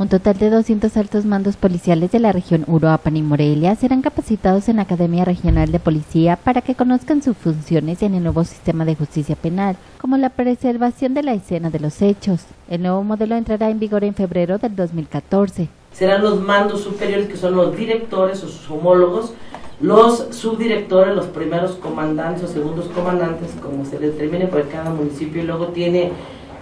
Un total de 200 altos mandos policiales de la región Uruapan y Morelia serán capacitados en la Academia Regional de Policía para que conozcan sus funciones en el nuevo sistema de justicia penal, como la preservación de la escena de los hechos. El nuevo modelo entrará en vigor en febrero del 2014. Serán los mandos superiores, que son los directores o sus homólogos, los subdirectores, los primeros comandantes o segundos comandantes, como se determine por cada municipio, y luego tiene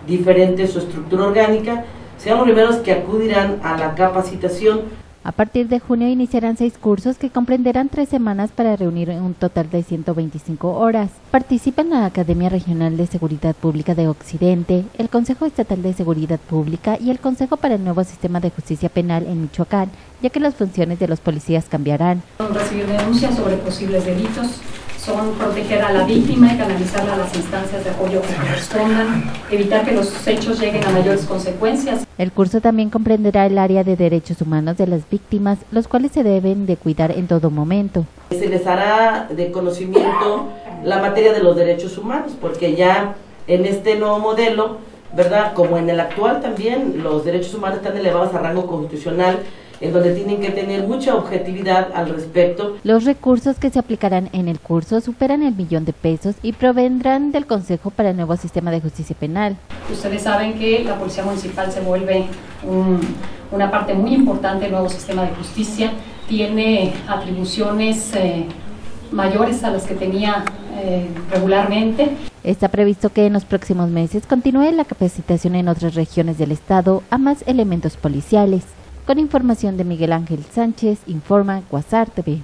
diferente su estructura orgánica, sean los primeros que acudirán a la capacitación. A partir de junio iniciarán seis cursos que comprenderán tres semanas para reunir un total de 125 horas. Participan la Academia Regional de Seguridad Pública de Occidente, el Consejo Estatal de Seguridad Pública y el Consejo para el Nuevo Sistema de Justicia Penal en Michoacán, ya que las funciones de los policías cambiarán. Recibir denuncias sobre posibles delitos, son proteger a la víctima y canalizarla a las instancias de apoyo que correspondan, evitar que los hechos lleguen a mayores consecuencias. El curso también comprenderá el área de derechos humanos de las víctimas, los cuales se deben de cuidar en todo momento. Se les hará de conocimiento la materia de los derechos humanos, porque ya en este nuevo modelo, ¿verdad? Como en el actual también, los derechos humanos están elevados a rango constitucional en donde tienen que tener mucha objetividad al respecto. Los recursos que se aplicarán en el curso superan el millón de pesos y provendrán del Consejo para el Nuevo Sistema de Justicia Penal. Ustedes saben que la Policía Municipal se vuelve un, una parte muy importante del nuevo sistema de justicia, tiene atribuciones eh, mayores a las que tenía eh, regularmente. Está previsto que en los próximos meses continúe la capacitación en otras regiones del estado a más elementos policiales. Con información de Miguel Ángel Sánchez, informa Guasar TV.